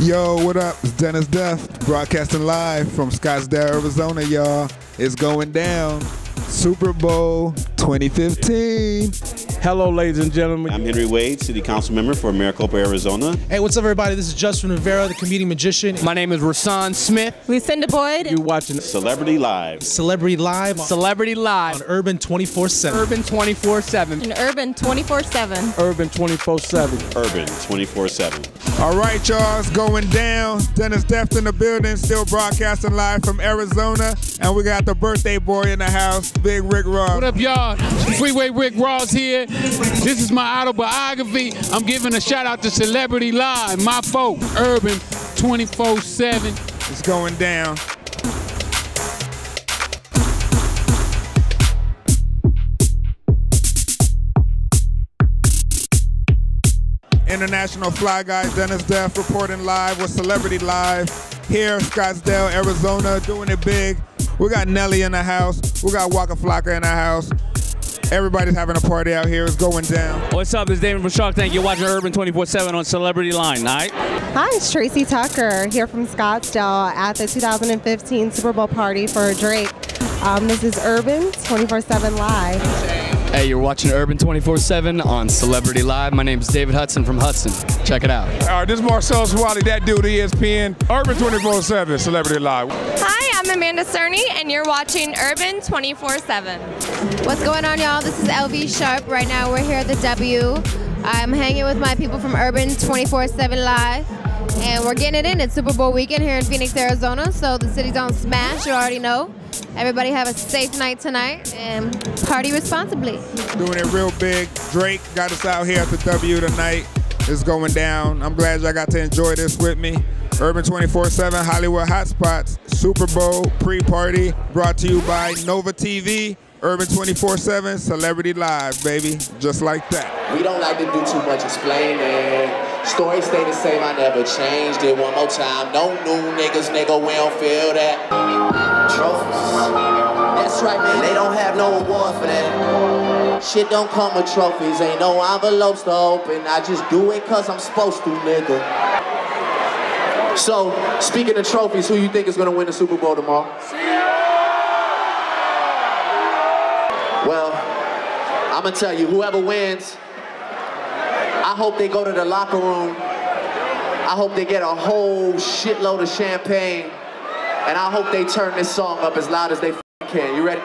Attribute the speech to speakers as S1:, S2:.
S1: Yo, what up? It's Dennis Duff, broadcasting live from Scottsdale, Arizona, y'all. It's going down. Super Bowl 2015.
S2: Hello, ladies and gentlemen.
S3: I'm Henry Wade, City Council Member for Maricopa, Arizona.
S4: Hey, what's up, everybody? This is Justin Rivera, the comedian magician.
S5: My name is Rasan Smith.
S6: Lucinda Boyd.
S2: You're watching
S3: Celebrity Live.
S4: Celebrity Live
S5: Celebrity Live.
S4: on Urban 24 7.
S5: Urban 24 7.
S6: and Urban 24 7.
S2: Urban 24 7.
S3: Urban 24 7.
S1: All right, y'all, it's going down. Dennis Deft in the building, still broadcasting live from Arizona. And we got the birthday boy in the house, Big Rick Ross.
S7: What up, y'all? Freeway Rick Ross here. This is my autobiography. I'm giving a shout out to Celebrity Live, my folk, Urban 24 7.
S1: It's going down. International Fly Guy Dennis Def reporting live with Celebrity Live here, Scottsdale, Arizona, doing it big. We got Nelly in the house. We got Waka Flocka in the house. Everybody's having a party out here. It's going down.
S5: What's up? It's David from Shark Tank. You're watching Urban 24 7 on Celebrity Live, all right?
S6: Hi, it's Tracy Tucker here from Scottsdale at the 2015 Super Bowl party for Drake. Um, this is Urban 24 7 Live.
S5: Hey, you're watching Urban 24 7 on Celebrity Live. My name is David Hudson from Hudson. Check it out.
S2: All right, this is Marcellus Wiley, that dude, ESPN. Urban 24 7, Celebrity Live.
S8: Hi, I'm Amanda Cerny, and you're watching Urban 24 7. What's going on, y'all? This is LV Sharp. Right now, we're here at the W. I'm hanging with my people from Urban 24 7 Live, and we're getting it in. It's Super Bowl weekend here in Phoenix, Arizona, so the city's on smash, you already know. Everybody have a safe night tonight and party responsibly.
S1: Doing it real big. Drake got us out here at the W tonight. It's going down. I'm glad y'all got to enjoy this with me. Urban 24 7 Hollywood Hotspots Super Bowl pre party brought to you by Nova TV. Urban 24 7 Celebrity Live, baby. Just like that.
S9: We don't like to do too much explaining. Stories stay the same, I never changed it. One more time, no new niggas, nigga, we don't feel that. Trophies. That's right, man, they don't have no award for that. Shit don't come with trophies, ain't no envelopes to open. I just do it cause I'm supposed to, nigga. So, speaking of trophies, who you think is gonna win the Super Bowl tomorrow? Well, I'm gonna tell you, whoever wins, I hope they go to the locker room. I hope they get a whole shitload of champagne. And I hope they turn this song up as loud as they can. You ready?